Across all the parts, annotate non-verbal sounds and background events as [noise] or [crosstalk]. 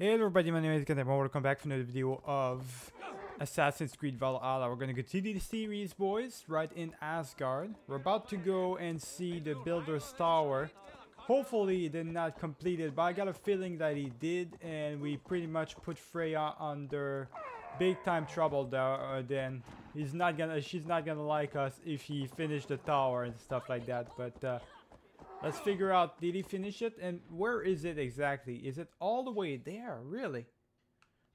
Hey everybody, my name is Gundam, welcome back for another video of Assassin's Creed Valhalla. We're gonna continue the series, boys, right in Asgard. We're about to go and see the Builder's Tower. Hopefully he did not complete it, but I got a feeling that he did, and we pretty much put Freya under big time trouble there, uh, then. He's not gonna, she's not gonna like us if he finished the tower and stuff like that, but uh, Let's figure out, did he finish it? And where is it exactly? Is it all the way there? Really?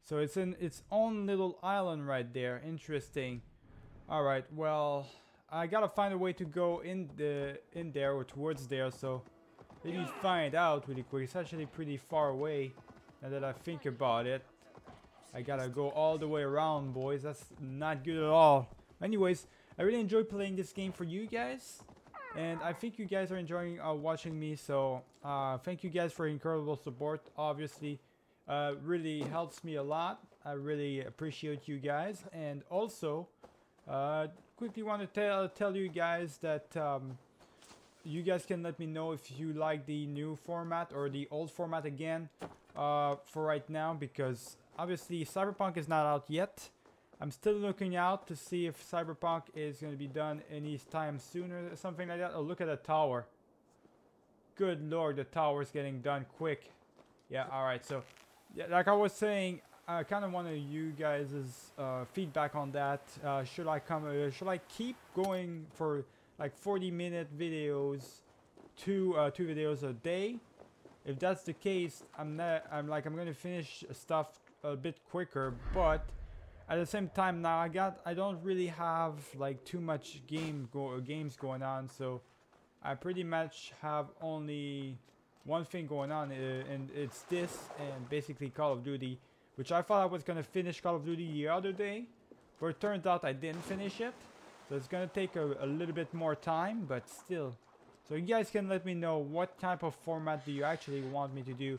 So it's in its own little island right there. Interesting. Alright, well, I gotta find a way to go in the in there or towards there, so let me find out really quick. It's actually pretty far away now that I think about it. I gotta go all the way around, boys. That's not good at all. Anyways, I really enjoy playing this game for you guys. And I think you guys are enjoying uh, watching me, so uh, thank you guys for incredible support, obviously. Uh, really helps me a lot. I really appreciate you guys. And also, uh, quickly want to tell, tell you guys that um, you guys can let me know if you like the new format or the old format again uh, for right now, because obviously Cyberpunk is not out yet. I'm still looking out to see if Cyberpunk is going to be done any time sooner or something like that. Oh, look at the tower. Good lord, the tower is getting done quick. Yeah, alright, so yeah, like I was saying, I kind of wanted you guys' uh, feedback on that. Uh, should I come? Uh, should I keep going for like 40 minute videos, two uh, two videos a day? If that's the case, I'm not. I'm like I'm gonna finish stuff a bit quicker, but at the same time now I got I don't really have like too much game go games going on so I pretty much have only one thing going on uh, and it's this and basically Call of Duty which I thought I was gonna finish Call of Duty the other day but it turns out I didn't finish it. So it's gonna take a, a little bit more time but still. So you guys can let me know what type of format do you actually want me to do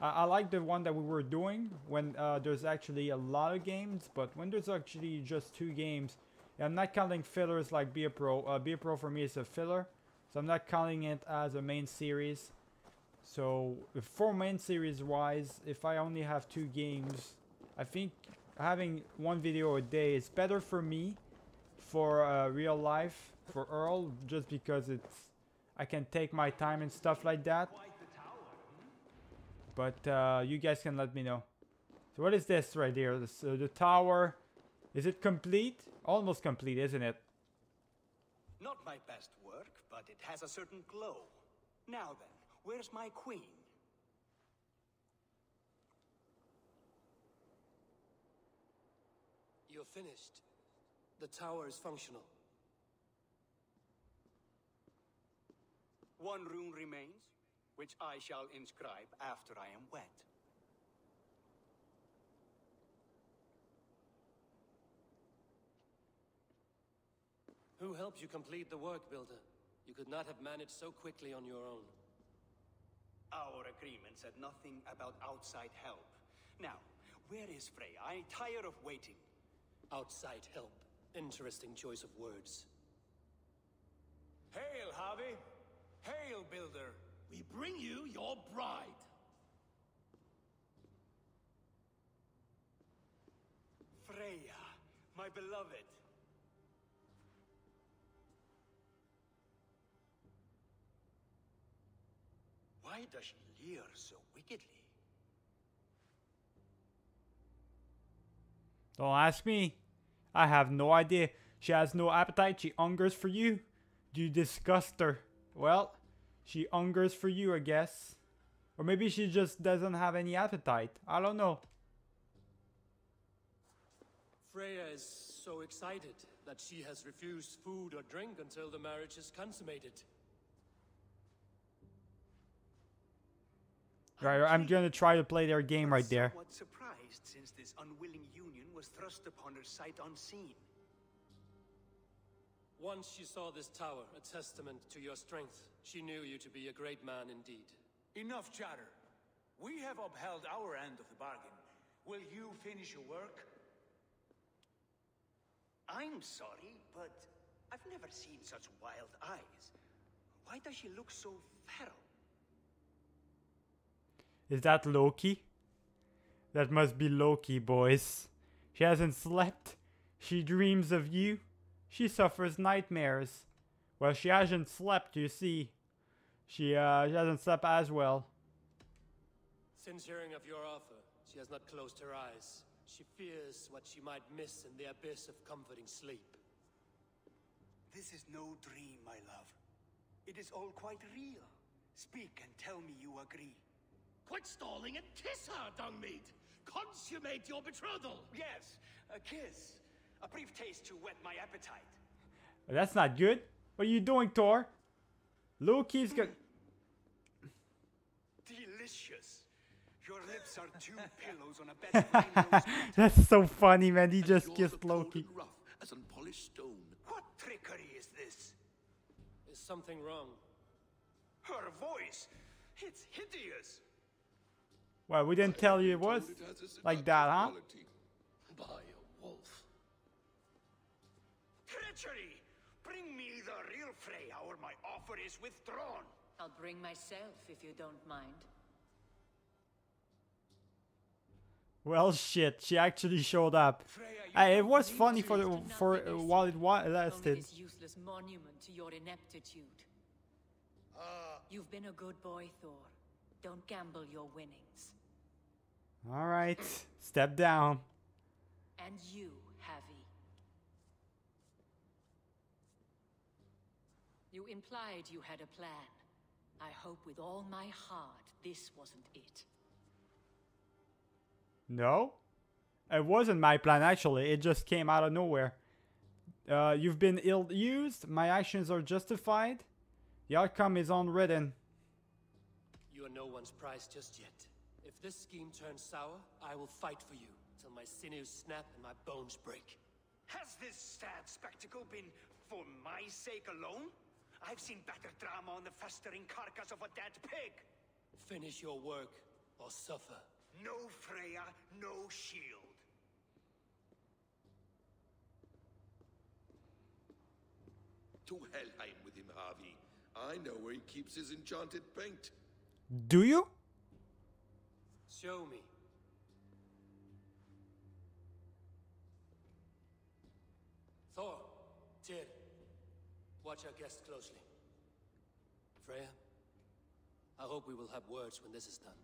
I, I like the one that we were doing when uh, there's actually a lot of games, but when there's actually just two games, I'm not counting fillers like Beer Pro. Uh, Beer Pro for me is a filler, so I'm not counting it as a main series. So for main series wise, if I only have two games, I think having one video a day is better for me for uh, real life, for Earl, just because it's I can take my time and stuff like that. But uh, you guys can let me know. So what is this right here? This, uh, the tower. Is it complete? Almost complete, isn't it? Not my best work, but it has a certain glow. Now then, where's my queen? You're finished. The tower is functional. One room remains which I shall inscribe after I am wet. Who helped you complete the work, Builder? You could not have managed so quickly on your own. Our agreement said nothing about outside help. Now, where is Frey? I'm tired of waiting. Outside help. Interesting choice of words. Hail, Havi! Hail, Builder! We bring you your bride. Freya, my beloved. Why does she leer so wickedly? Don't ask me. I have no idea. She has no appetite. She hungers for you. Do you disgust her. Well, she hungers for you, I guess. Or maybe she just doesn't have any appetite. I don't know. Freya is so excited that she has refused food or drink until the marriage is consummated. Right, I'm gonna try to play their game right there. Somewhat surprised since this unwilling union was thrust upon her sight unseen. Once she saw this tower, a testament to your strength, she knew you to be a great man indeed. Enough chatter. We have upheld our end of the bargain. Will you finish your work? I'm sorry, but I've never seen such wild eyes. Why does she look so feral? Is that Loki? That must be Loki, boys. She hasn't slept. She dreams of you. She suffers nightmares. Well, she hasn't slept, you see. She, uh, she hasn't slept as well. Since hearing of your offer, she has not closed her eyes. She fears what she might miss in the abyss of comforting sleep. This is no dream, my love. It is all quite real. Speak and tell me you agree. Quit stalling and kiss her, Dungmeat! Consummate your betrothal! Yes, a kiss. A brief taste to whet my appetite. That's not good. What are you doing, Thor? Loki's got. Delicious. Your lips are two [laughs] pillows on a bed [laughs] of rainbow. That's so funny, man. He just kissed Loki. rough as unpolished stone. What trickery is this? Is something wrong? Her voice. It's hideous. Well, we didn't tell you it was it like that, huh? seductive. By a wolf. Treachery! Bring me the real Freya or my offer is withdrawn. I'll bring myself if you don't mind. Well, shit. She actually showed up. Freya, you Hey, it was funny for the, for uh, while it wa- Only lasted. this useless monument to your ineptitude. Ah, You've been a good boy, Thor. Don't gamble your winnings. All right, step down. And you, Havi. You implied you had a plan. I hope with all my heart this wasn't it. No, it wasn't my plan. Actually, it just came out of nowhere. Uh, you've been ill-used. My actions are justified. The outcome is unwritten. You are no one's prize just yet. If this scheme turns sour, I will fight for you till my sinews snap and my bones break. Has this sad spectacle been for my sake alone? I've seen better drama on the festering carcass of a dead pig. Finish your work or suffer. No Freya, no shield. To Helheim with him, Havi. I know where he keeps his enchanted paint. Do you? Show me. Thor, Tyr, watch our guest closely. Freya, I hope we will have words when this is done.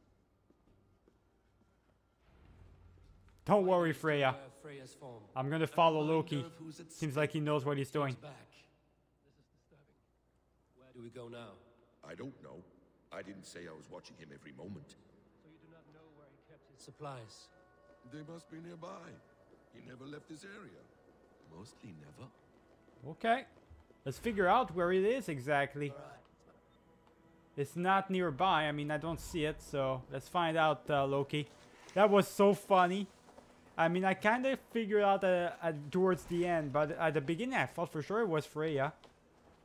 Don't worry, Freya. Wear Freya's form. I'm gonna follow Loki. of who's at Seems like he knows what he's doing. He's back. This is disturbing. Where do we go now? I don't know. I didn't say I was watching him every moment. So you do not know where he kept his supplies. They must be nearby. He never left this area. Mostly never. Okay, let's figure out where it is exactly. It's not nearby. I mean, I don't see it, so let's find out, uh, Loki. That was so funny. I mean, I kind of figured out uh, towards the end, but at the beginning I thought for sure it was Freya.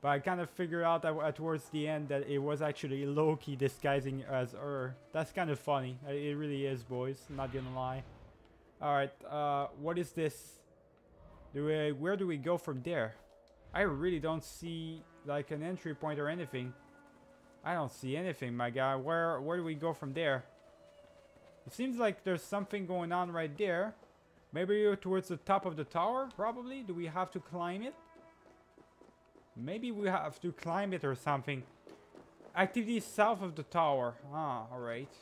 But I kind of figured out uh, towards the end that it was actually Loki disguising as her. That's kind of funny. Uh, It really is, boys. Not gonna lie. Alright, uh, what is this? Do we, where do we go from there? I really don't see like an entry point or anything. I don't see anything, my guy. Where where do we go from there? It seems like there's something going on right there. Maybe towards the top of the tower, probably? Do we have to climb it? Maybe we have to climb it or something. Activity south of the tower. Ah, alright.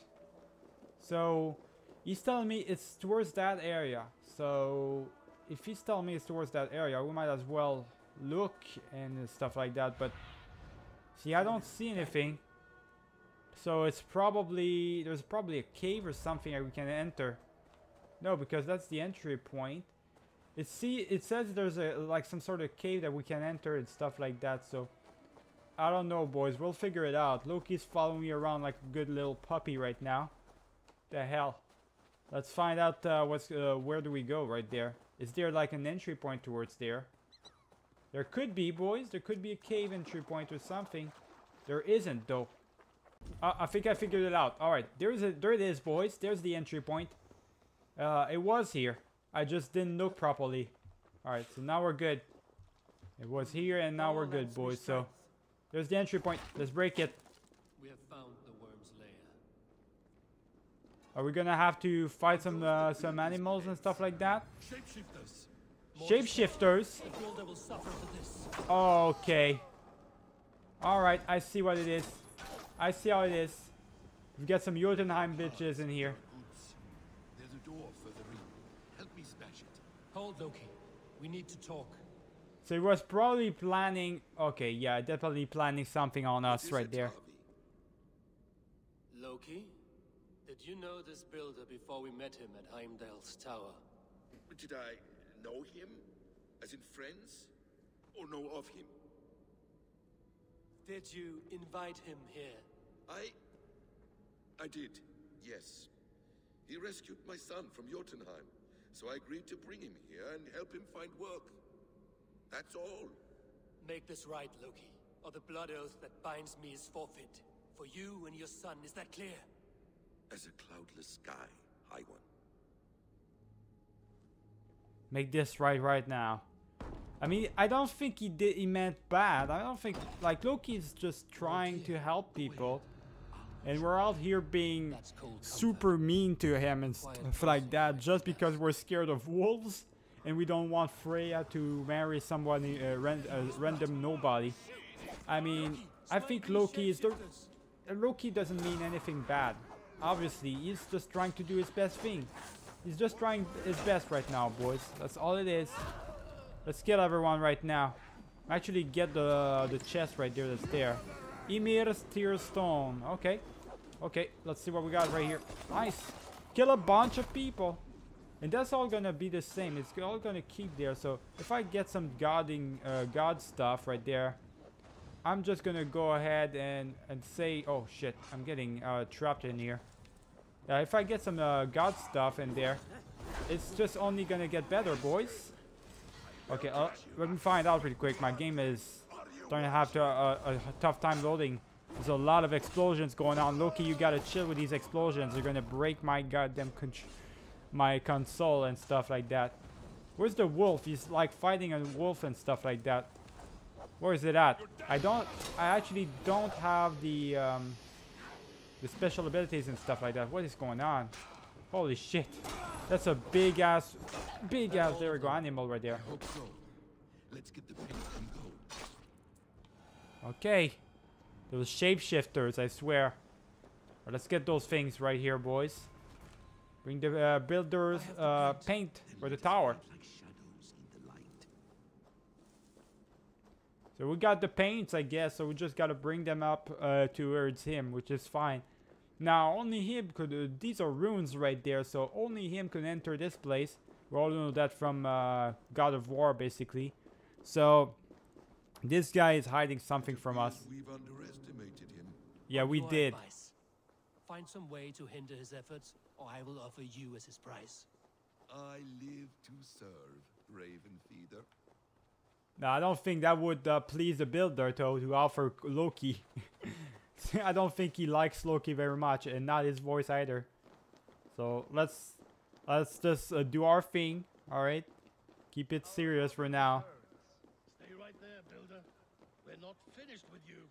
So, he's telling me it's towards that area. So, if he's telling me it's towards that area, we might as well look and stuff like that. But, see, I don't see anything. So it's probably, there's probably a cave or something that we can enter. No, because that's the entry point. It see, it says there's a like some sort of cave that we can enter and stuff like that. So I don't know, boys. We'll figure it out. Loki's following me around like a good little puppy right now. The hell. Let's find out uh, what's uh, where do we go right there. Is there like an entry point towards there? There could be, boys. There could be a cave entry point or something. There isn't though. Uh, I think I figured it out. All right, there's a there it is, boys. There's the entry point. Uh, it was here. I just didn't look properly. All right, so now we're good. It was here, and now All we're good, boys. So there's the entry point. Let's break it. We have found the worm's lair. Are we gonna have to fight some uh, some animals and stuff like that? Shapeshifters. Shapeshifters. The builder will suffer for this. Okay. Alright, I see what it is. I see how it is. We've got some Jotunheim bitches in here. There's a door further in. Help me smash it. Hold, Loki. We need to talk. So he was probably planning... Okay, yeah, definitely planning something on us right there. Havi? Loki? Did you know this builder before we met him at Heimdall's tower? Did I know him? As in friends? Or know of him? Did you invite him here? I... I did, yes. He rescued my son from Jotunheim, so I agreed to bring him here and help him find work. That's all. Make this right, Loki, or the blood oath that binds me is forfeit. For you and your son, is that clear? As a cloudless sky, High One. Make this right right now. I mean, I don't think he did. He meant bad. I don't think like Loki's just trying to help people, and we're out here being That's cold comfort. super mean to him and stuff like that just because we're scared of wolves and we don't want Freya to marry somebody uh, ran, uh, random nobody. I mean, I think Loki is the Loki doesn't mean anything bad. Obviously, he's just trying to do his best thing. He's just trying his best right now, boys. That's all it is. Let's kill everyone right now. Actually, get the the chest right there. That's there. Ymir's Tear Stone. Okay. Okay, let's see what we got right here. Nice. Kill a bunch of people. And that's all gonna be the same. It's all gonna keep there. So if I get some godding, uh, god stuff right there, I'm just gonna go ahead and, and say, oh shit, I'm getting uh, trapped in here. Yeah, if I get some uh, god stuff in there, it's just only gonna get better, boys. Okay, uh, let me find out really quick. My game is starting to have to, uh, a tough time loading. There's a lot of explosions going on. Loki, you gotta chill with these explosions. They're gonna break my goddamn con my console and stuff like that. Where's the wolf? He's like fighting a wolf and stuff like that. Where is it at? I don't. I actually don't have the um, the special abilities and stuff like that. What is going on? Holy shit! That's a big ass, big ass. There we go, animal right there. Let's get the paint and go. Okay. Those shapeshifters, I swear. But let's get those things right here, boys. Bring the uh, builders uh, paint for the tower. Like in the light. So we got the paints, I guess. So we just gotta bring them up uh, towards him, which is fine. Now only him could. Uh, these are runes right there, so only him can enter this place. We all know that from uh, God of War, basically. So this guy is hiding something from us. We've underestimated him. Yeah, we did. advice. Find some way to hinder his efforts, or I will offer you as his price. I live to serve, Raven Feeder. No, I don't think that would uh, please the builder though to offer Loki. [laughs] [laughs] I don't think he likes Loki very much, and not his voice either. So let's let's just uh, do our thing. All right, keep it serious for now. Stay right there, Builder. We're not finished with you.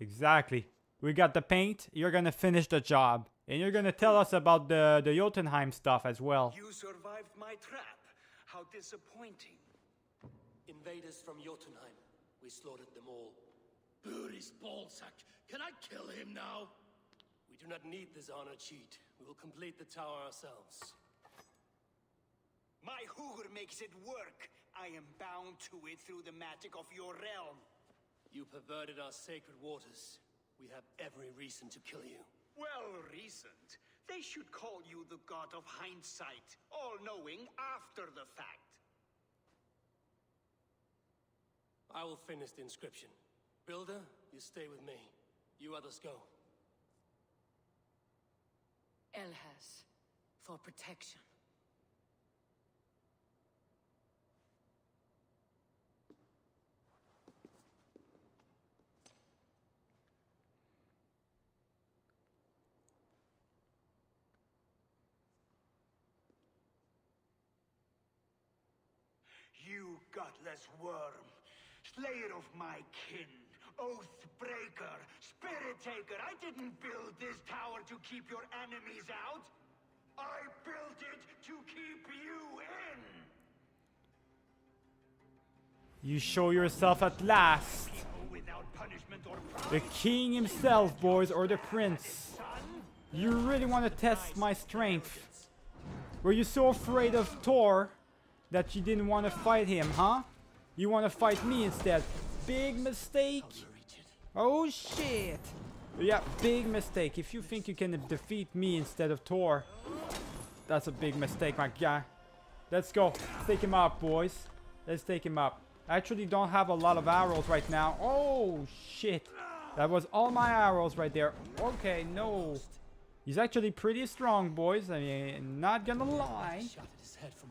Exactly. We got the paint. You're gonna finish the job, and you're gonna tell us about the the Jotunheim stuff as well. You survived my trap. How disappointing. Invaders from Jotunheim. We slaughtered them all. Booty's ballsack. Can I kill him now? We do not need this honor cheat. We will complete the tower ourselves. My Hugr makes it work. I am bound to it through the magic of your realm. You perverted our sacred waters. We have every reason to kill you. Well reasoned. They should call you the god of hindsight, all-knowing after the fact. I will finish the inscription. Builder, you stay with me. You others go. Elhas, for protection. You godless worm, slayer of my kin, Oathbreaker, Spirit Taker, I didn't build this tower to keep your enemies out. I built it to keep you in. You show yourself at last. Without punishment or The king himself, boys, or the prince. You really want to test my strength. Were you so afraid of Thor that you didn't want to fight him, huh? You want to fight me instead. Big mistake. Oh shit. Yeah, big mistake. If you think you can defeat me instead of Thor, that's a big mistake, my guy. Let's go. Let's take him up, boys. Let's take him up. I actually don't have a lot of arrows right now. Oh, shit. That was all my arrows right there. Okay, no. He's actually pretty strong, boys. I mean, not gonna lie.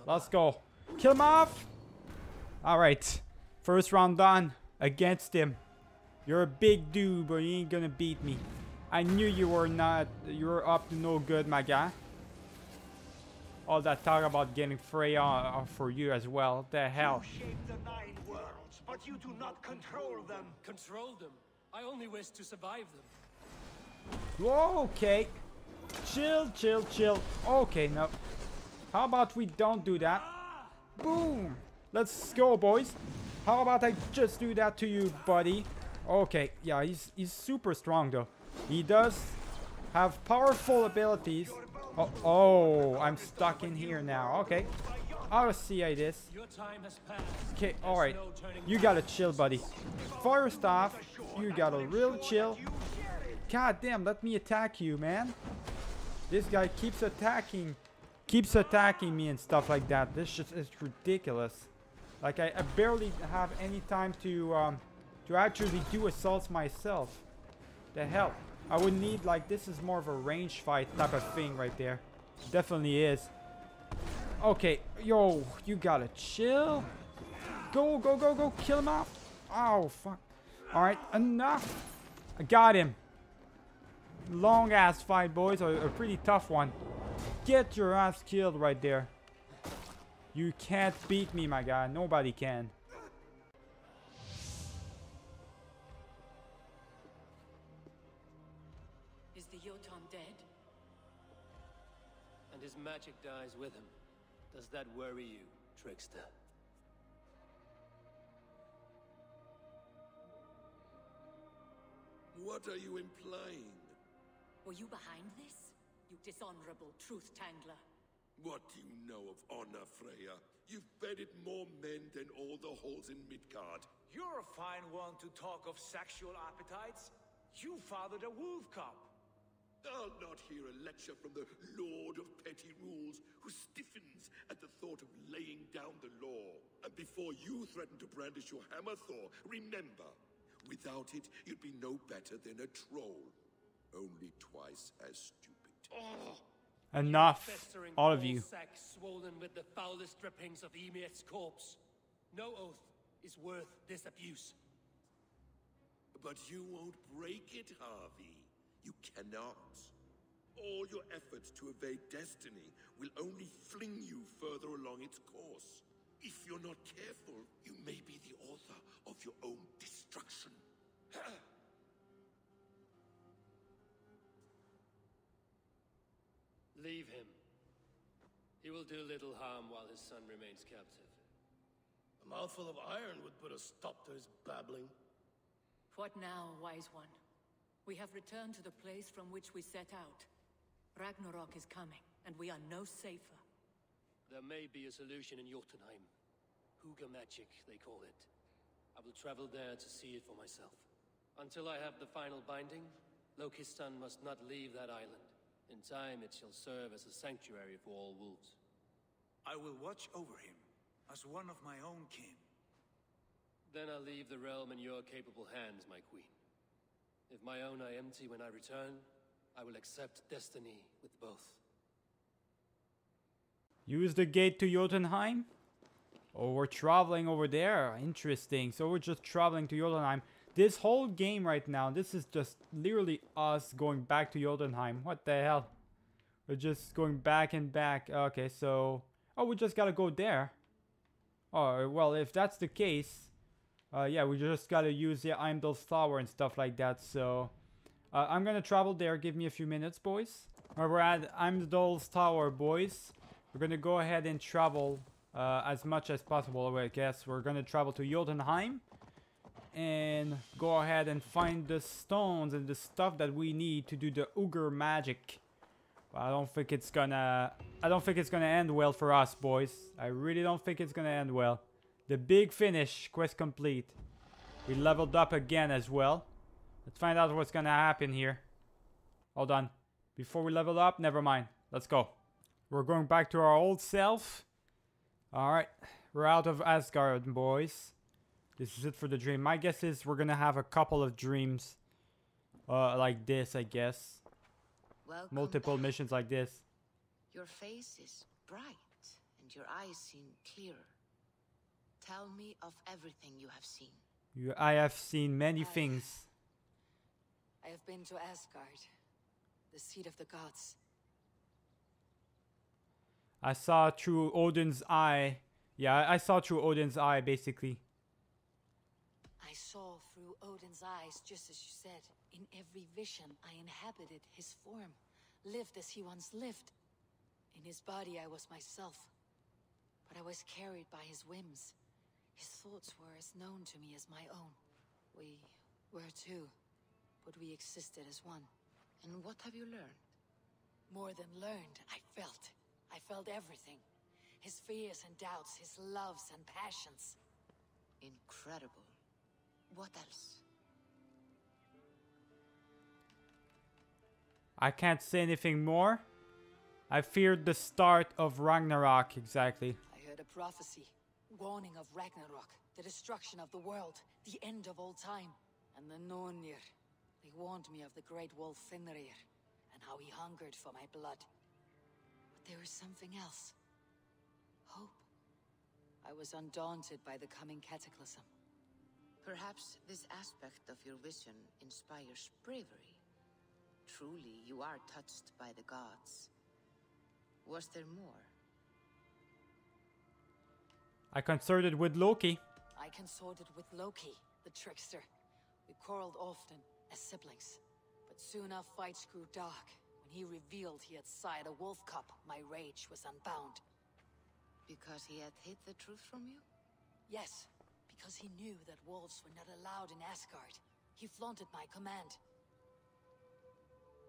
Let's go. Kill him off. All right. First round done against him. You're a big dude, but you ain't gonna beat me. I knew you were not, you were up to no good, my guy. All that talk about getting Freya uh, for you as well. The hell? You shape the nine worlds, but you do not control them. Control them. I only wish to survive them. Whoa, okay. Chill, chill, chill. Okay, no. How about we don't do that? Boom. Let's go, boys. How about I just do that to you, buddy? Okay, yeah, he's, he's super strong, though. He does have powerful abilities. Oh, oh, I'm stuck in here now. Okay. I'll see how it is. Your time has passed. Okay, alright. You gotta chill, buddy. Fire staff, you gotta real chill. God damn, let me attack you, man. This guy keeps attacking, keeps attacking me and stuff like that. This just is ridiculous. Like I, I barely have any time to um, to actually do assaults myself. The hell? I would need like this is more of a range fight type of thing right there. Definitely is. Okay, yo, you gotta chill. Go, go, go, go, kill him off. Oh, fuck. Alright, enough. I got him. Long ass fight, boys. A, a pretty tough one. Get your ass killed right there. You can't beat me, my guy. Nobody can. Is the Jotun dead? And his magic dies with him. Does that worry you, trickster? What are you implying? Were you behind this? You dishonorable truth tangler. What do you know of honor, Freya? You've bedded more men than all the halls in Midgard. You're a fine one to talk of sexual appetites. You fathered a wolf cub. I'll not hear a lecture from the Lord of Petty Rules, who stiffens at the thought of laying down the law. And before you threaten to brandish your hammer, Thor, remember, without it, you'd be no better than a troll. Only twice as stupid. Oh, Enough. All of you. sack swollen with the foulest drippings of Ymir's corpse. No oath is worth this abuse. But you won't break it, Havi. You cannot. All your efforts to evade destiny will only fling you further along its course. If you're not careful, you may be the author of your own destruction. [laughs] Leave him. He will do little harm while his son remains captive. A mouthful of iron would put a stop to his babbling. What now, wise one? We have returned to the place from which we set out. Ragnarok is coming, and we are no safer. There may be a solution in Jotunheim. Hugr magic, they call it. I will travel there to see it for myself. Until I have the final binding, Loki's son must not leave that island. In time, it shall serve as a sanctuary for all wolves. I will watch over him as one of my own kin. Then I'll leave the realm in your capable hands, my queen. If my own are empty when I return, I will accept destiny with both. Use the gate to Jotunheim? Oh, we're traveling over there. Interesting. So we're just traveling to Jotunheim. This whole game right now, this is just literally us going back to Jotunheim. What the hell? We're just going back and back. Okay, so... Oh, we just gotta go there. Oh, well, if that's the case... Uh, yeah, we just gotta use the Heimdall's Tower and stuff like that, so... Uh, I'm gonna travel there, give me a few minutes, boys. We're at Heimdall's Tower, boys. We're gonna go ahead and travel uh, as much as possible, I guess. We're gonna travel to Jotunheim. And go ahead and find the stones and the stuff that we need to do the Ogre magic. But I don't think it's gonna... I don't think it's gonna end well for us, boys. I really don't think it's gonna end well. The big finish, quest complete. We leveled up again as well. Let's find out what's gonna happen here. Hold on. Before we level up, never mind. Let's go. We're going back to our old self. Alright. We're out of Asgard, boys. This is it for the dream. My guess is we're gonna have a couple of dreams. Uh, like this, I guess. Welcome Multiple back. missions like this. Your face is bright, and your eyes seem clearer. Tell me of everything you have seen. You, I have seen many I- things. I have been to Asgard, the seat of the gods. I saw through Odin's eye. Yeah, I- I saw through Odin's eye, basically. I saw through Odin's eyes, just as you said. In every vision, I inhabited his form, lived as he once lived. In his body, I was myself. But I was carried by his whims. His thoughts were as known to me as my own. We were two, but we existed as one. And what have you learned? More than learned, I felt. I felt everything. His fears and doubts, his loves and passions. Incredible. What else? I can't say anything more. I feared the start of Ragnarok, exactly. I heard a prophecy, warning of Ragnarok, the destruction of the world, the end of all time. And the Nornir, they warned me of the great wolf Fenrir, and how he hungered for my blood. But there was something else. Hope. I was undaunted by the coming cataclysm. Perhaps this aspect of your vision inspires bravery. Truly, you are touched by the gods. Was there more? I consorted with Loki. I consorted with Loki, the trickster. We quarreled often, as siblings. But soon our fights grew dark. When he revealed he had sired a wolf cub, my rage was unbound. Because he had hid the truth from you? Yes, because he knew that wolves were not allowed in Asgard. He flaunted my command.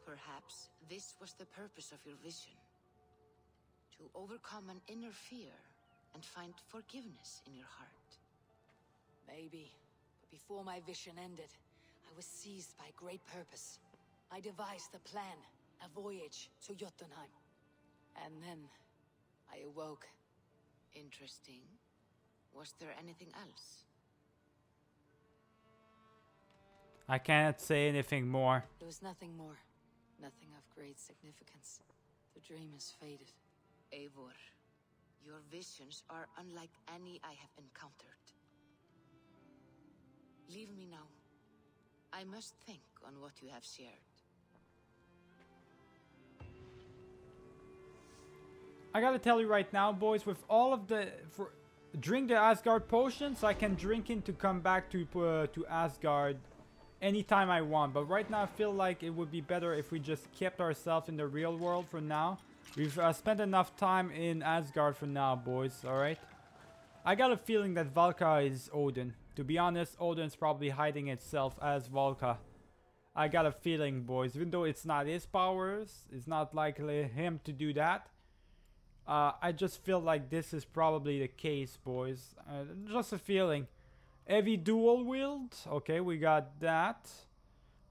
Perhaps this was the purpose of your vision. To overcome an inner fear and find forgiveness in your heart. Maybe. But before my vision ended, I was seized by great purpose. I devised a plan, a voyage to Jotunheim. And then, I awoke. Interesting. Was there anything else? I can't say anything more. There was nothing more. Nothing of great significance. The dream has faded. Eivor, your visions are unlike any I have encountered. Leave me now. I must think on what you have shared. I gotta tell you right now, boys, with all of the... For, drink the Asgard potion so I can drink it to come back to, uh, to Asgard anytime I want. But right now, I feel like it would be better if we just kept ourselves in the real world for now. We've uh, spent enough time in Asgard for now, boys, alright? I got a feeling that Valka is Odin. To be honest, Odin's probably hiding itself as Valka. I got a feeling, boys. Even though it's not his powers, it's not likely him to do that. Uh, I just feel like this is probably the case, boys. Uh, just a feeling. Heavy dual wield. Okay, we got that.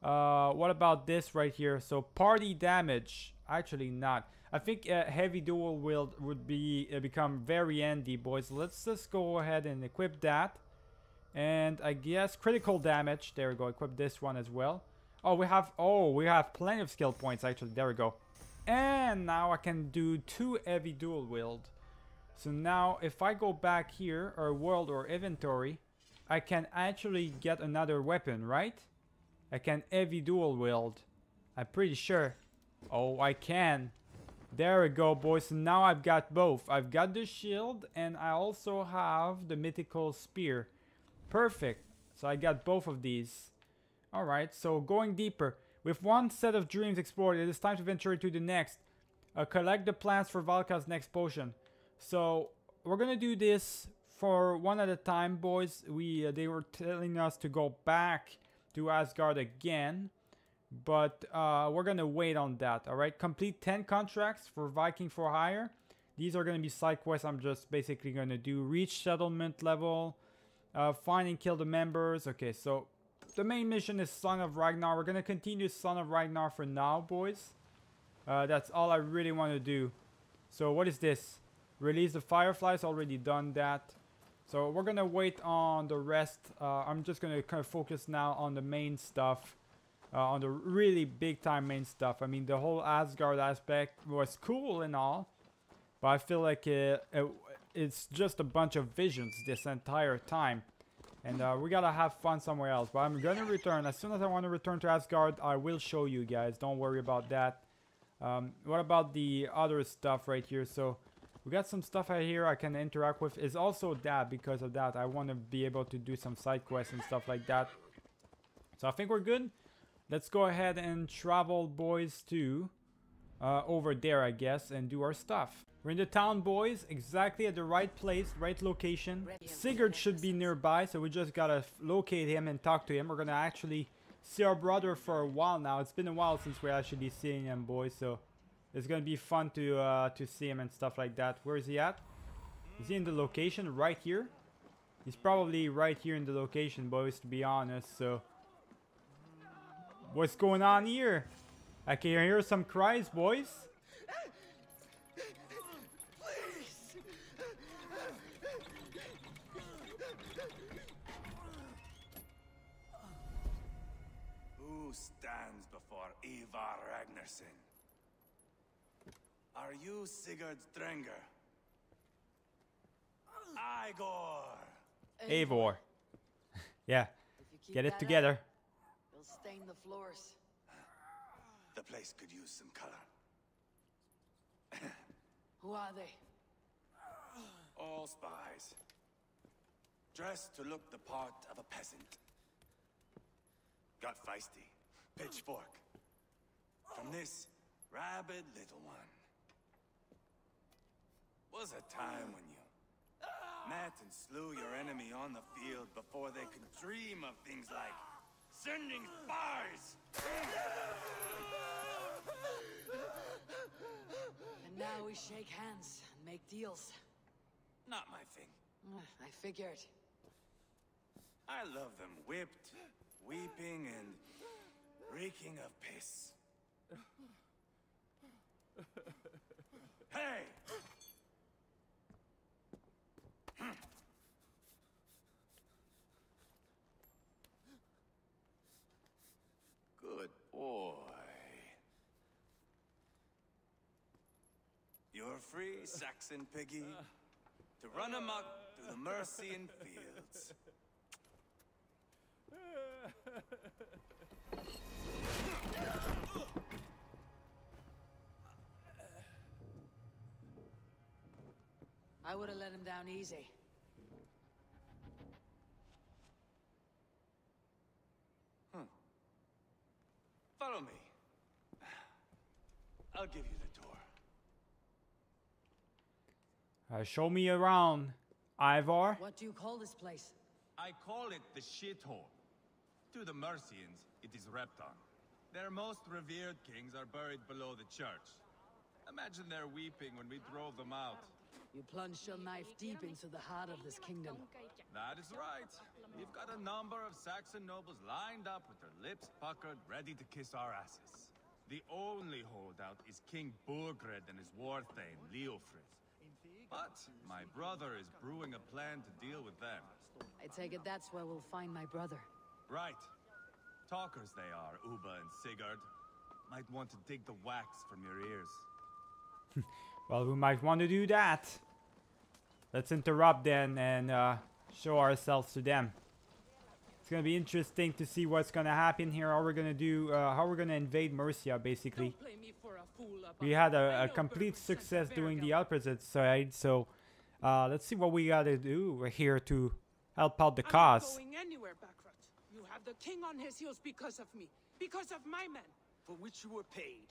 Uh, what about this right here? So party damage. Actually not. I think uh, heavy dual wield would be uh, become very handy, boys. Let's just go ahead and equip that. And I guess critical damage. There we go. Equip this one as well. Oh, we have. Oh, we have plenty of skill points. Actually, there we go. And now I can do two heavy dual wield. So now if I go back here, or world or inventory, I can actually get another weapon, right? I can heavy dual wield. I'm pretty sure. Oh, I can. There we go, boys. Now I've got both. I've got the shield and I also have the mythical spear. Perfect. So I got both of these. Alright, so going deeper. With one set of dreams explored, it is time to venture into the next. Uh, collect the plants for Valka's next potion. So we're gonna do this for one at a time, boys. We uh, they were telling us to go back to Asgard again, but uh, we're gonna wait on that. All right, complete 10 contracts for Viking for hire. These are gonna be side quests. I'm just basically gonna do reach settlement level, uh, find and kill the members. Okay, so the main mission is Son of Ragnar. We're gonna continue Son of Ragnar for now, boys. Uh, that's all I really want to do. So what is this? Release the Fireflies. Already done that. So we're gonna wait on the rest. Uh, I'm just gonna kind of focus now on the main stuff. Uh, on the really big time main stuff. I mean, the whole Asgard aspect was cool and all. But I feel like it, it, it's just a bunch of visions this entire time. And uh, we gotta have fun somewhere else. But I'm gonna return. As soon as I want to return to Asgard, I will show you guys. Don't worry about that. Um, what about the other stuff right here? So we got some stuff out here I can interact with. It's also that because of that. I want to be able to do some side quests and stuff like that. So I think we're good. Let's go ahead and travel, boys, to uh, over there, I guess, and do our stuff. We're in the town, boys, exactly at the right place, right location. Sigurd should be nearby, so we just gotta locate him and talk to him. We're gonna actually see our brother for a while now. It's been a while since we're actually seeing him, boys, so it's gonna be fun to uh, to see him and stuff like that. Where is he at? Is he in the location right here? He's probably right here in the location, boys, to be honest, so... What's going on here? I can hear some cries, boys. Stands before Ivar Ragnarsson? Are you Sigurd Strenger? Igor! Eivor. [laughs] yeah, If you keep get it together. Up, you'll stain the floors. The place could use some color. [laughs] Who are they? All spies. Dressed to look the part of a peasant. Got feisty. Pitchfork. From this rabid little one. Was a time when you met and slew your enemy on the field before they could dream of things like sending spies. And now we shake hands and make deals. Not my thing. I figured. I love them whipped, weeping, and reeking of piss. hey! Good boy. You're free, Saxon piggy, to run amok through the Mercian fields. I would have let him down easy. Follow me. I'll give you the tour. Uh, show me around, Ivar. What do you call this place? I call it the shithole. To the Mercians, it is Repton. Their most revered kings are buried below the church. Imagine their weeping when we drove them out. You plunged your knife deep into the heart of this kingdom. That is right. We've got a number of Saxon nobles lined up with their lips puckered, ready to kiss our asses. The only holdout is King Burgred and his war thane, Leofrith. But my brother is brewing a plan to deal with them. I take it that's where we'll find my brother. Right. Talkers they are, Ubba and Sigurd. Might want to dig the wax from your ears. [laughs] Well, we might want to do that. Let's interrupt then and uh, show ourselves to them. It's gonna be interesting to see what's gonna happen here. How we're gonna do, uh, how we're gonna invade Mercia, basically. We had a, a complete success doing the opposite side, so uh, let's see what we gotta do here to help out the I'm cause. Have the king on his heels because of me. Because of my men. For which you were paid.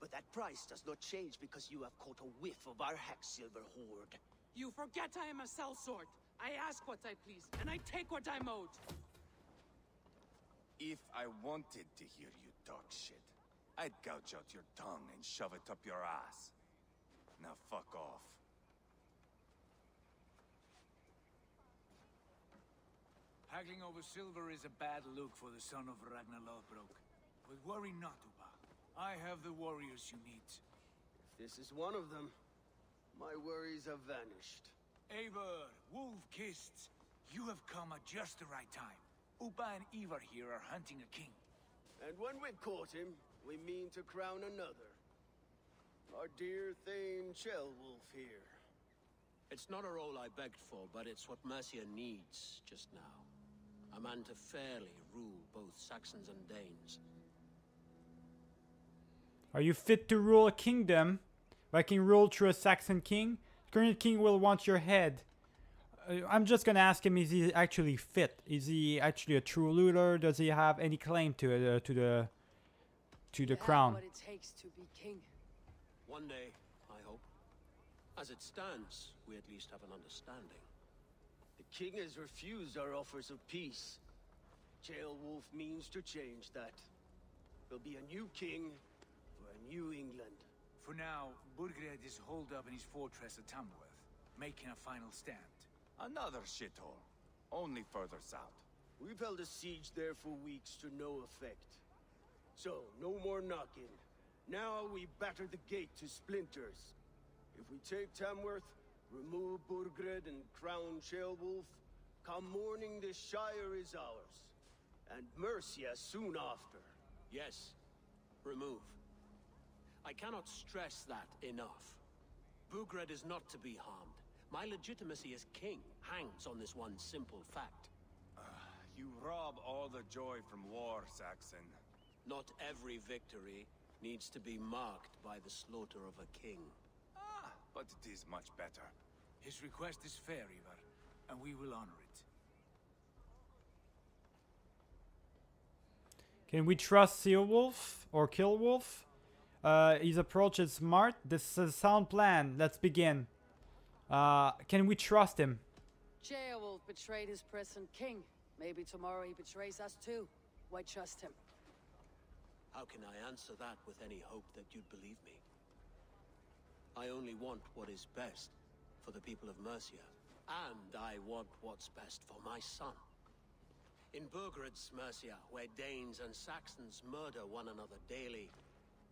But that price does not change because you have caught a whiff of our Hacksilver hoard. You forget I am a sellsword. I ask what I please, and I take what I'm owed. If I wanted to hear you talk shit, I'd gouge out your tongue and shove it up your ass. Now fuck off. Haggling over silver is a bad look for the son of Ragnar Lothbrok. But worry not, Ubba. I have the warriors you need. If This is one of them. My worries have vanished. Eivor, Wolf-Kissed, you have come at just the right time. Ubba and Ivar here are hunting a king. And when we've caught him, we mean to crown another. Our dear Thane Ceolwulf here. It's not a role I begged for, but it's what Mercia needs just now. A man to fairly rule both Saxons and Danes. Are you fit to rule a kingdom? Viking rule through a Saxon king? The current king will want your head. Uh, I'm just gonna ask him: Is he actually fit? Is he actually a true ruler? Does he have any claim to it, uh, to the to the You crown? What it takes to be king. One day, I hope. As it stands, we at least have an understanding. The king has refused our offers of peace. Ceolwulf means to change that. There'll be a new king for a new England. For now, Burgred is holed up in his fortress at Tamworth, making a final stand. Another shithole. Only further south. We've held a siege there for weeks to no effect. So, no more knocking. Now we batter the gate to splinters. If we take Tamworth, remove Burgred and crown Ceolwulf, come morning the Shire is ours. And Mercia soon after. Yes, remove. I cannot stress that enough. Burgred is not to be harmed. My legitimacy as king hangs on this one simple fact. Ah, you rob all the joy from war, Saxon. Not every victory needs to be marked by the slaughter of a king. But it is much better. His request is fair, Ivar, and we will honor it. Can we trust Seawolf or Killwolf? Uh, his approach is smart. This is a sound plan. Let's begin. Uh, can we trust him? Ceolwulf betrayed his present king. Maybe tomorrow he betrays us too. Why trust him? How can I answer that with any hope that you'd believe me? I only want what is best for the people of Mercia. And I want what's best for my son. In Burgred's Mercia, where Danes and Saxons murder one another daily,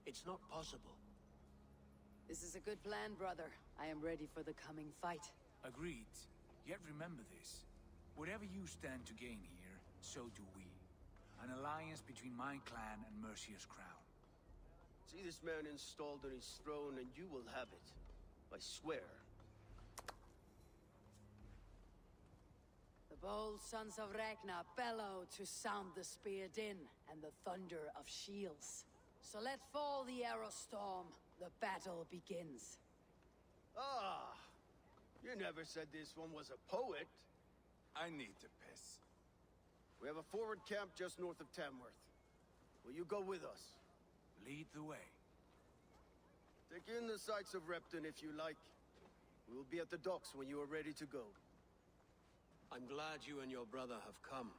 it's not possible. This is a good plan, brother. I am ready for the coming fight. Agreed. Yet remember this. Whatever you stand to gain here, so do we. An alliance between my clan and Mercia's crown. See this man installed on his throne and you will have it. I swear. The bold sons of Ragnar bellow to sound the spear din and the thunder of shields. So let fall the arrow storm. The battle begins. Ah! You never said this one was a poet. I need to piss. We have a forward camp just north of Tamworth. Will you go with us? Lead the way. Take in the sights of Repton if you like. We will be at the docks when you are ready to go. I'm glad you and your brother have come.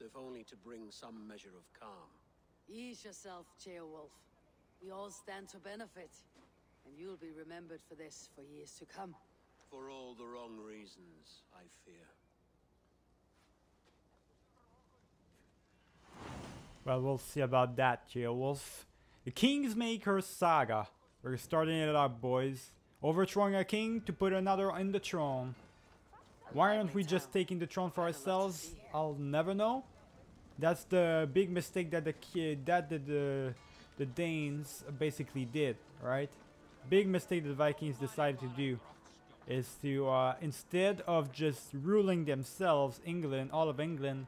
If only to bring some measure of calm. Ease yourself, Ceolwulf. We all stand to benefit. And you'll be remembered for this for years to come. For all the wrong reasons, I fear. Well, we'll see about that, Wolf. The Kingsmaker Saga. We're starting it up, boys. Overthrowing a king to put another on the throne. Why aren't we just taking the throne for ourselves? I'll never know. That's the big mistake that the kid, that the, the the Danes basically did, right? Big mistake the Vikings decided to do is to uh, instead of just ruling themselves, England, all of England,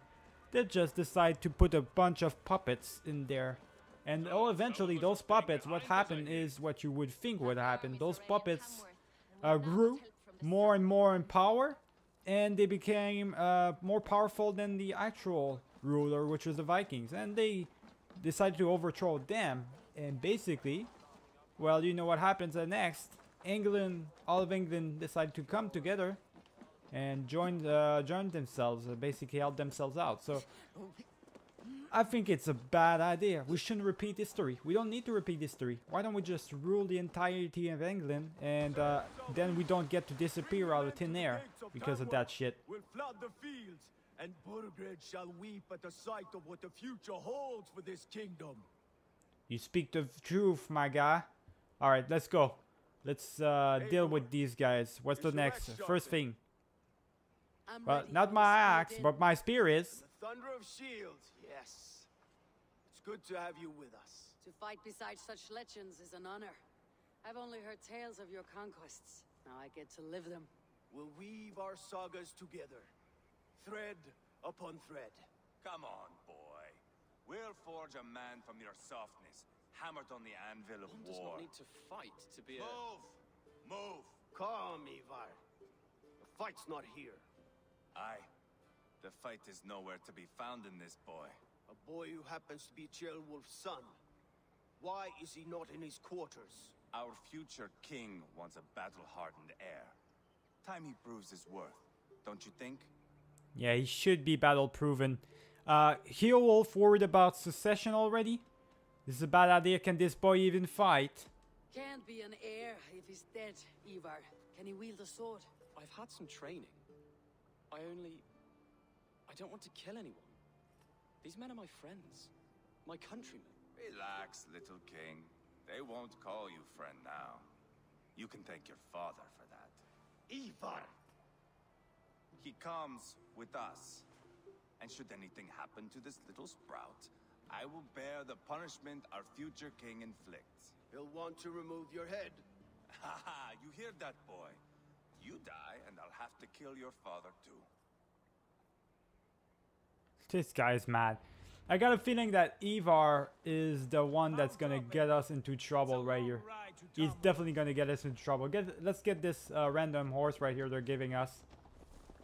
they just decide to put a bunch of puppets in there. And oh, eventually those puppets, what happened is what you would think would happen. Those puppets uh, grew more and more in power and they became uh, more powerful than the actual ruler, which was the Vikings. And they decided to overthrow them. And basically, well, you know what happens next. England, all of England decided to come together and join, uh, join themselves, uh, basically help themselves out. So I think it's a bad idea. We shouldn't repeat history. We don't need to repeat history. Why don't we just rule the entirety of England and uh, then we don't get to disappear out of thin air because of that shit. We'll flood the fields, and Burgred shall weep at the sight of what the future holds for this kingdom. You speak the truth, my guy. Alright, let's go. Let's uh, deal with these guys. What's the next? First thing. Well, not my axe, but my spear is. The thunder of shields, yes. It's good to have you with us. To fight beside such legends is an honor. I've only heard tales of your conquests. Now I get to live them. We'll weave our sagas together, thread upon thread. Come on, boy. We'll forge a man from your softness, hammered on the anvil of One does war. not need to fight to be a... Move! Move! Calm, Ivar. The fight's not here. Aye. The fight is nowhere to be found in this boy. A boy who happens to be Ceolwulf's son. Why is he not in his quarters? Our future king wants a battle-hardened heir. Time he proves his worth, don't you think? Yeah, he should be battle proven. Uh, Wolf worried about succession already? This is a bad idea. Can this boy even fight? Can't be an heir if he's dead, Ivar. Can he wield a sword? I've had some training. I only... I don't want to kill anyone. These men are my friends. My countrymen. Relax, little king. They won't call you friend now. You can thank your father for that. Ivar! He comes with us. And should anything happen to this little sprout, I will bear the punishment our future king inflicts. He'll want to remove your head. [laughs] Haha, you hear that, boy? You die, and I'll have to kill your father too. This guy is mad. I got a feeling that Ivar is the one that's gonna get us into trouble right here. He's definitely gonna get us into trouble. Get, let's get this uh, random horse right here they're giving us.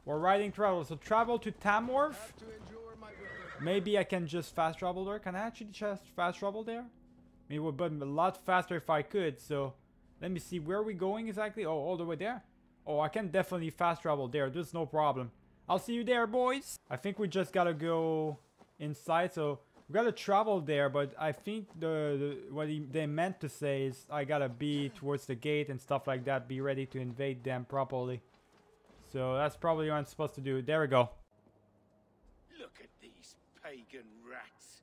We're riding travel, so travel to Tamworth. Have to endure my brother. Maybe I can just fast travel there. Can I actually just fast travel there? I mean, it would be a lot faster if I could. So let me see. Where are we going exactly? Oh, all the way there. Oh, I can definitely fast travel there. There's no problem. I'll see you there, boys. I think we just gotta go inside. So we gotta travel there. But I think the, the what he, they meant to say is I gotta be towards the gate and stuff like that. Be ready to invade them properly. So that's probably what I'm supposed to do. There we go. Look at these pagan rats.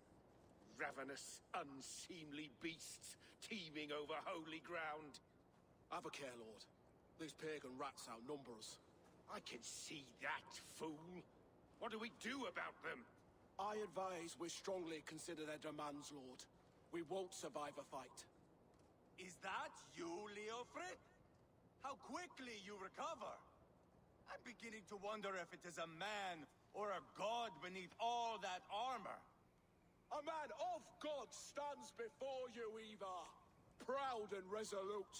Ravenous, unseemly beasts teeming over holy ground. Have a care, Lord. These pagan rats outnumber us. I can see that, fool. What do we do about them? I advise we strongly consider their demands, Lord. We won't survive a fight. Is that you, Leofrith? How quickly you recover! I'm beginning to wonder if it is a man or a god beneath all that armor. A man of God stands before you, Eivor, Proud and resolute.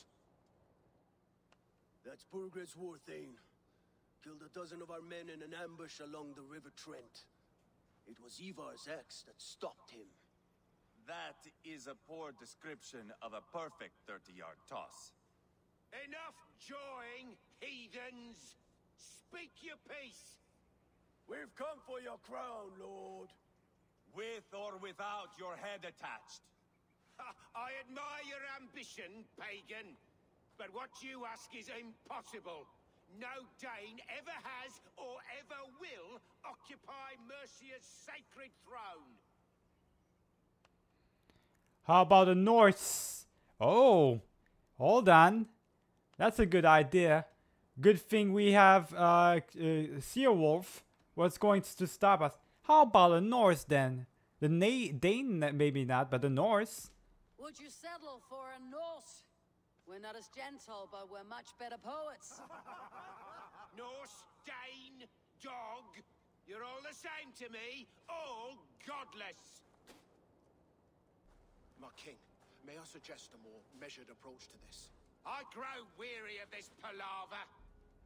That's Burgred's war thane. Killed a dozen of our men in an ambush along the River Trent. It was Ivar's axe that stopped him. That is a poor description of a perfect 30-yard toss. Enough jawing, heathens! Speak your piece! We've come for your crown, Lord. With or without your head attached. Ha, I admire your ambition, pagan. But what you ask is impossible. No Dane ever has or ever will occupy Mercia's sacred throne. How about the Norse? Oh, hold on. That's a good idea. Good thing we have uh, uh Seawolf. What's going to stop us? How about the Norse then? The Na Dane maybe not, but the Norse. Would you settle for a Norse? We're not as gentle, but we're much better poets. [laughs] Norse, stain, dog. You're all the same to me. All godless. My king, may I suggest a more measured approach to this? I grow weary of this palaver.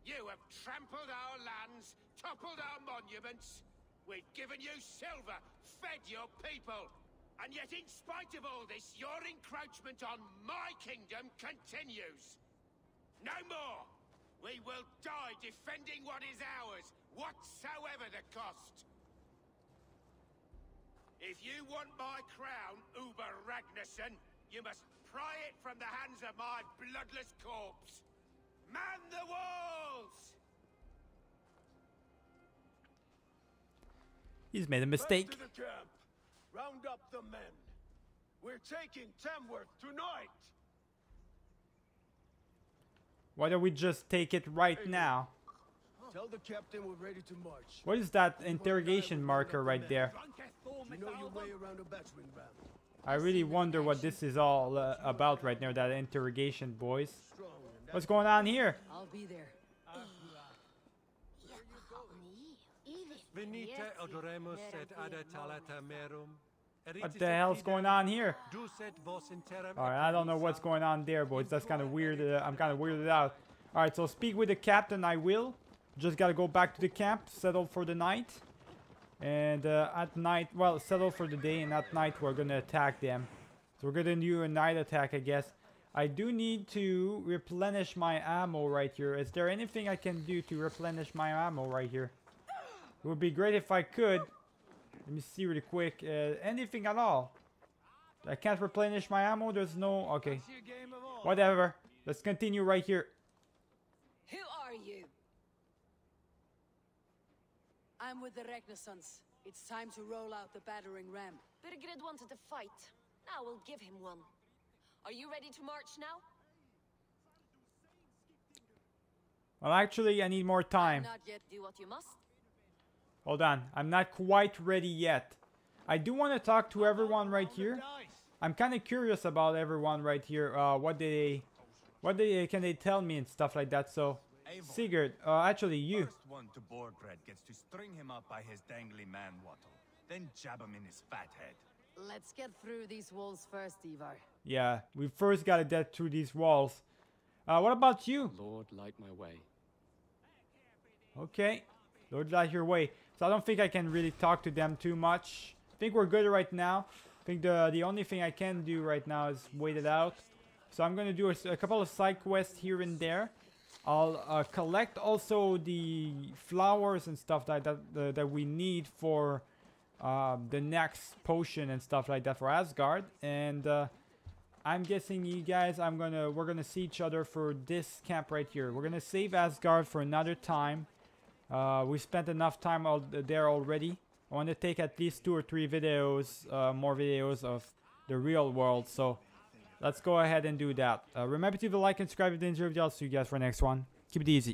You have trampled our lands, toppled our monuments. We've given you silver, fed your people. And yet, in spite of all this, your encroachment on my kingdom continues. No more! We will die defending what is ours, whatsoever the cost. If you want my crown, Ubba Ragnarsson, you must pry it from the hands of my bloodless corpse. Man the walls! He's made a mistake. Round up the men. We're taking Tamworth tonight. Why don't we just take it right now? Tell the captain we're ready to march. What is that interrogation marker right there? You know your way around a battering ram. I really wonder what this is all uh, about right now, that interrogation, boys. What's going on here? I'll be there. Venite odoremus et adetalata merum. What the hell's going on here? Ducet vos interim Alright, I don't know what's going on there, boys. That's kind of weird. Uh, I'm kind of weirded out. Alright, so speak with the captain, I will. Just gotta go back to the camp, settle for the night. And uh, at night, well, settle for the day, and at night we're gonna attack them. So we're gonna do a night attack, I guess. I do need to replenish my ammo right here. Is there anything I can do to replenish my ammo right here? It would be great if I could. Let me see really quick. Uh, anything at all. I can't replenish my ammo. There's no... Okay. Whatever. Let's continue right here. Who are you? I'm with the Renaissance. It's time to roll out the battering ram. Burgred wanted to fight. Now we'll give him one. Are you ready to march now? Well, actually, I need more time. Not yet. Do what you must. Hold on. I'm not quite ready yet. I do want to talk to everyone right here. I'm kind of curious about everyone right here. Uh, what they, what they can they tell me and stuff like that. So, Sigurd, uh, actually you. First one to Burgred gets to string him up by his dangly man wattle, then jab him in his fat head. Let's get through these walls first, Ivar. Yeah, we first gotta get through these walls. Uh, what about you? Lord, light my way. Okay, Lord, light your way. So I don't think I can really talk to them too much. I think we're good right now. I think the the only thing I can do right now is wait it out. So I'm gonna do a, a couple of side quests here and there. I'll uh, collect also the flowers and stuff like that uh, that we need for uh, the next potion and stuff like that for Asgard. And uh, I'm guessing you guys, I'm gonna we're gonna see each other for this camp right here. We're gonna save Asgard for another time. Uh, we spent enough time all there already. I want to take at least two or three videos, uh, more videos of the real world. So let's go ahead and do that. Uh, remember to like and subscribe if you enjoyed the video. I'll see you guys for the next one. Keep it easy.